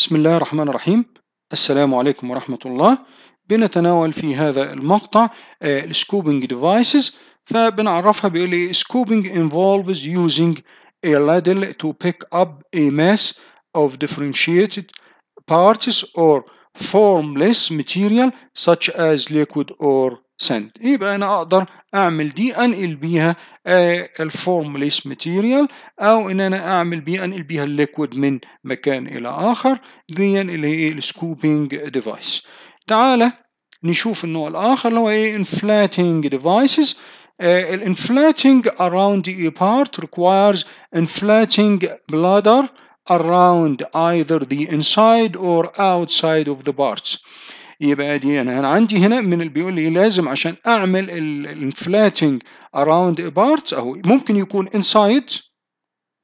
بسم الله الرحمن الرحيم السلام عليكم ورحمة الله بنتناول في هذا المقطع ال scooping devices فبنعرفها بيقول لي scooping involves using a ladle to pick up a mass of differentiated parts or formless material such as liquid or sand يبقى أنا أقدر أعمل دي أنقل بيها ال formless material أو إن أنا أعمل بيها أنقل بيها ال liquid من مكان إلى آخر دي اللي هي ال scooping device تعالى نشوف النوع الآخر اللي هو إيه؟ inflating devices. ال inflating around a part requires inflating bladder around either the inside or outside of the parts. يبقى دي أنا. أنا عندي هنا من اللي بيقول لي لازم عشان أعمل ال inflating around part أهو ممكن يكون inside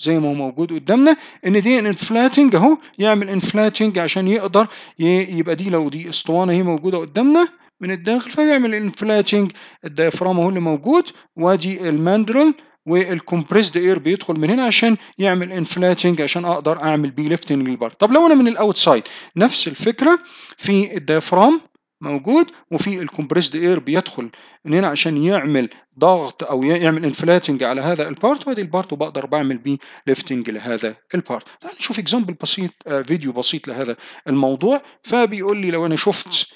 زي ما هو موجود قدامنا إن دي inflating أهو يعمل inflating عشان يقدر يبقى دي لو دي أسطوانة هي موجودة قدامنا من الداخل فيعمل inflating ال diaphragm أهو اللي موجود وأدي ال mandrel وال compressed air بيدخل من هنا عشان يعمل inflating عشان أقدر أعمل بيه lifting لل part طب لو أنا من ال outside نفس الفكرة في ال diaphragm موجود وفي ال compressed air بيدخل من هنا عشان يعمل ضغط أو يعمل inflating على هذا ال part وأدي ال part وبقدر بعمل بيه lifting لهذا ال part تعال نشوف example بسيط فيديو بسيط لهذا الموضوع. فبيقول لي لو أنا شفت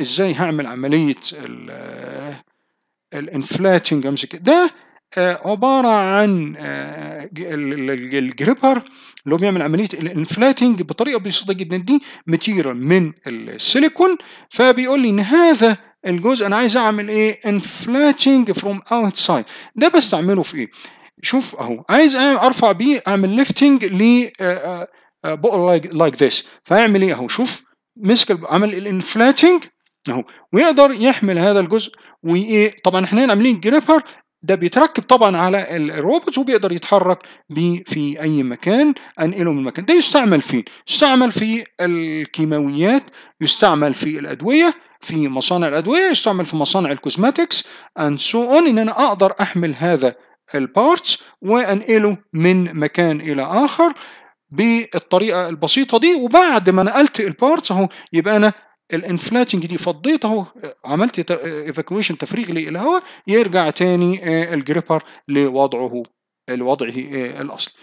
إزاي هعمل عملية ال inflating أمسك ده عبارة عن ال gripper اللي هو بيعمل عملية ال inflating بطريقة بسيطة جدا. دي material من السيليكون. فبيقول لي إن هذا الجزء أنا عايز أعمل إيه؟ inflating from outside ده بستعمله في إيه؟ شوف أهو عايز أرفع بيه أعمل lifting ل beaker like this فاعمل إيه أهو؟ شوف مسك عمل ال inflating أهو ويقدر يحمل هذا الجزء. وإيه؟ طبعا إحنا عاملين gripper ده بيتركب طبعا على الروبوت وبيقدر يتحرك بيه في أي مكان أنقله من مكان. ده يستعمل فين يستعمل في الكيماويات يستعمل في الأدوية في مصانع الأدوية يستعمل في مصانع ال cosmetics and so on إن أنا أقدر أحمل هذا ال parts وأنقله من مكان إلى آخر بالطريقة البسيطة دي. وبعد ما نقلت ال parts أهو يبقى أنا ال inflating دي فضيت اهو عملت evacuation تفريغ للهواء يرجع تاني ال gripper لوضعه لوضعه الاصلي